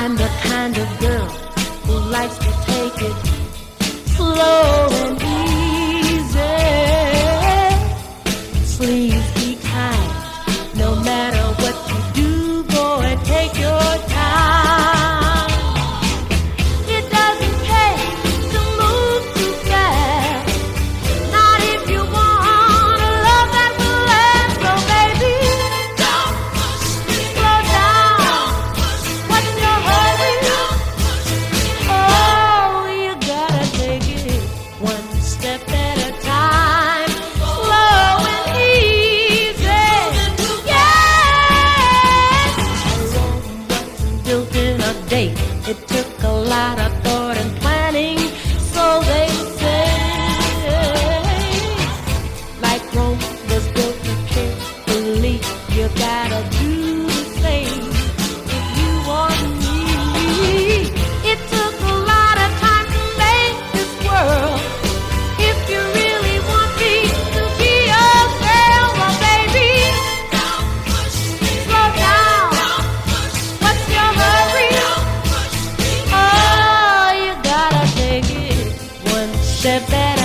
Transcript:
I'm the kind of girl who likes to take it slow and step Shebet